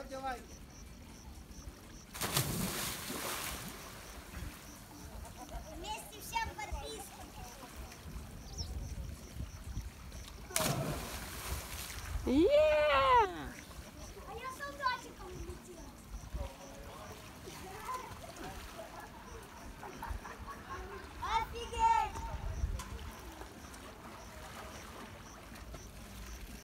Как дела? Вместе всем подписка. Yeah!